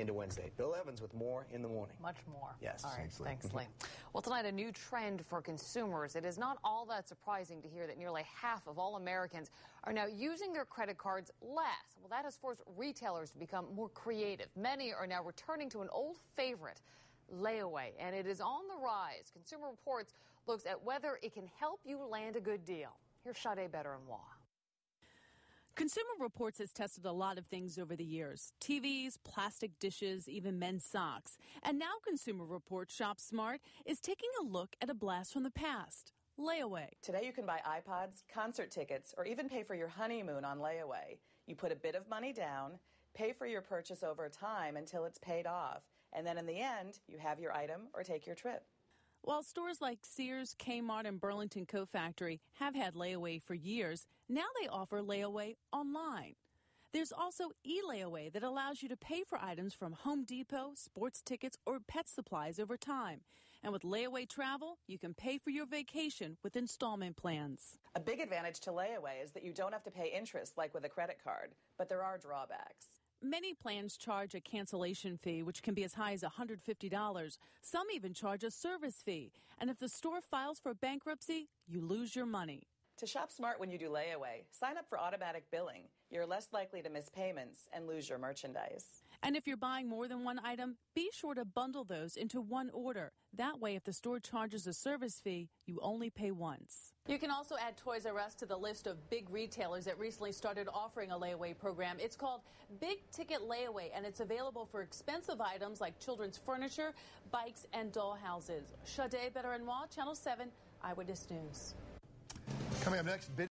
into Wednesday. Bill Evans with more in the morning. Much more. Yes. All right. Thanks, Lee. Thanks, Lee. well, tonight, a new trend for consumers. It is not all that surprising to hear that nearly half of all Americans are now using their credit cards less. Well, that has forced retailers to become more creative. Many are now returning to an old favorite layaway, and it is on the rise. Consumer Reports looks at whether it can help you land a good deal. Here's Sade Baderinwa. Consumer Reports has tested a lot of things over the years TVs, plastic dishes, even men's socks. And now Consumer Reports Shop Smart is taking a look at a blast from the past layaway. Today you can buy iPods, concert tickets, or even pay for your honeymoon on layaway. You put a bit of money down, pay for your purchase over time until it's paid off, and then in the end, you have your item or take your trip. While stores like Sears, Kmart, and Burlington Coat Factory have had layaway for years, now they offer layaway online. There's also eLayaway that allows you to pay for items from Home Depot, sports tickets, or pet supplies over time. And with layaway travel, you can pay for your vacation with installment plans. A big advantage to layaway is that you don't have to pay interest like with a credit card, but there are drawbacks. Many plans charge a cancellation fee, which can be as high as $150. Some even charge a service fee. And if the store files for bankruptcy, you lose your money. To shop smart when you do layaway, sign up for automatic billing. You're less likely to miss payments and lose your merchandise. And if you're buying more than one item, be sure to bundle those into one order. That way, if the store charges a service fee, you only pay once. You can also add Toys R Us to the list of big retailers that recently started offering a layaway program. It's called Big Ticket Layaway, and it's available for expensive items like children's furniture, bikes, and doll houses. Sade Baderinwa, Channel 7, Eyewitness News. Coming up next,